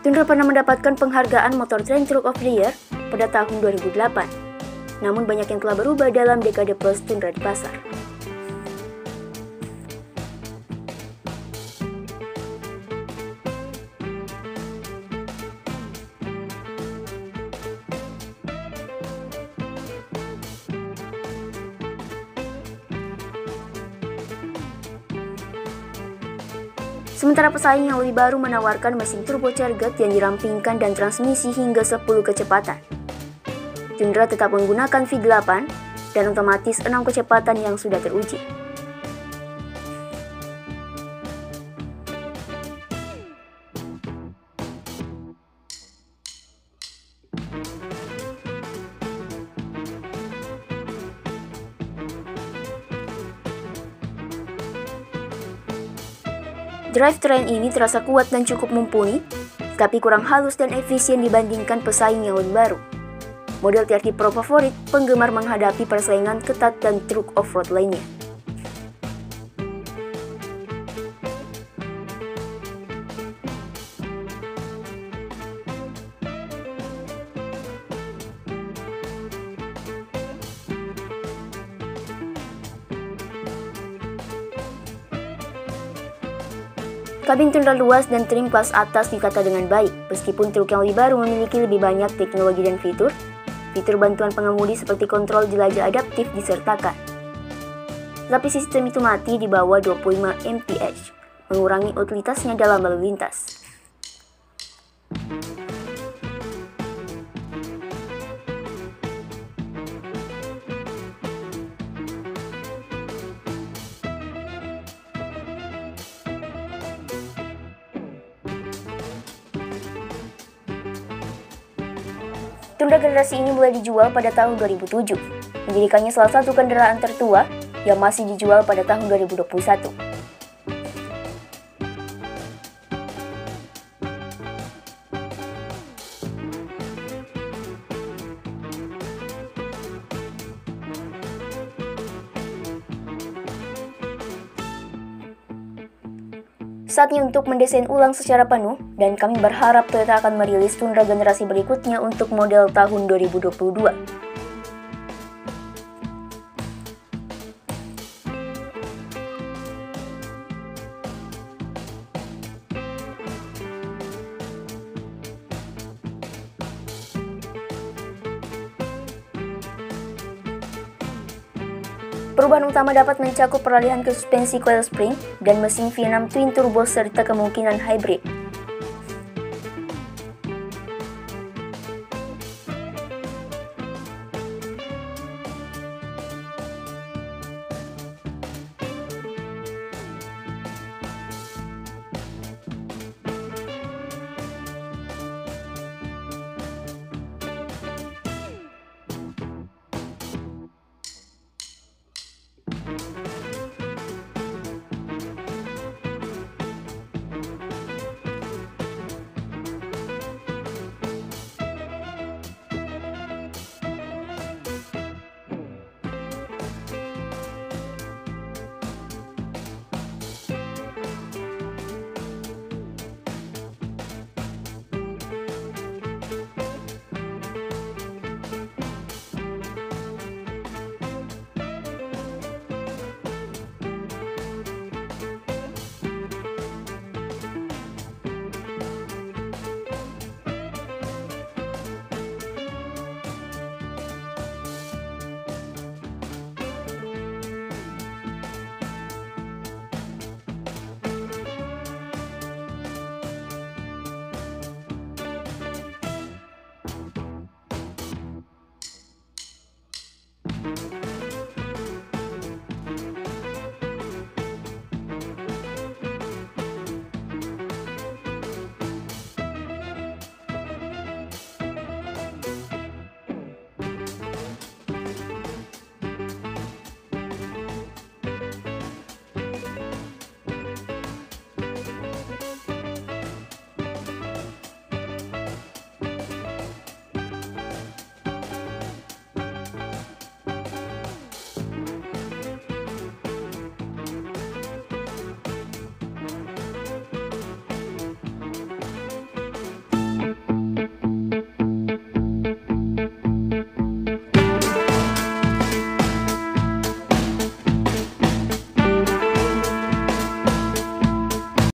Tundra pernah mendapatkan penghargaan Motor Trend Truck of the Year pada tahun 2008. Namun banyak yang telah berubah dalam dekade plus Tundra di pasar. Sementara pesaing yang lebih baru menawarkan mesin turbocharged yang dirampingkan dan transmisi hingga 10 kecepatan. Tundra tetap menggunakan V8 dan otomatis 6 kecepatan yang sudah teruji. Drivetrain ini terasa kuat dan cukup mumpuni, tapi kurang halus dan efisien dibandingkan pesaing yang baru. Model TRD Pro favorit penggemar menghadapi persaingan ketat dan truk off-road lainnya. Kabin Tundra luas dan trim kelas atas ditata dengan baik, meskipun truk yang lebih baru memiliki lebih banyak teknologi dan fitur. Fitur bantuan pengemudi seperti kontrol jelajah adaptif disertakan. Tapi sistem itu mati di bawah 25 mph, mengurangi utilitasnya dalam lalu lintas. Tunda generasi ini mulai dijual pada tahun 2007, menjadikannya salah satu kendaraan tertua yang masih dijual pada tahun 2021. Saatnya untuk mendesain ulang secara penuh, dan kami berharap Toyota akan merilis Tundra generasi berikutnya untuk model tahun 2022. Perubahan utama dapat mencakup peralihan ke suspensi coil spring dan mesin V6 twin turbo serta kemungkinan hybrid.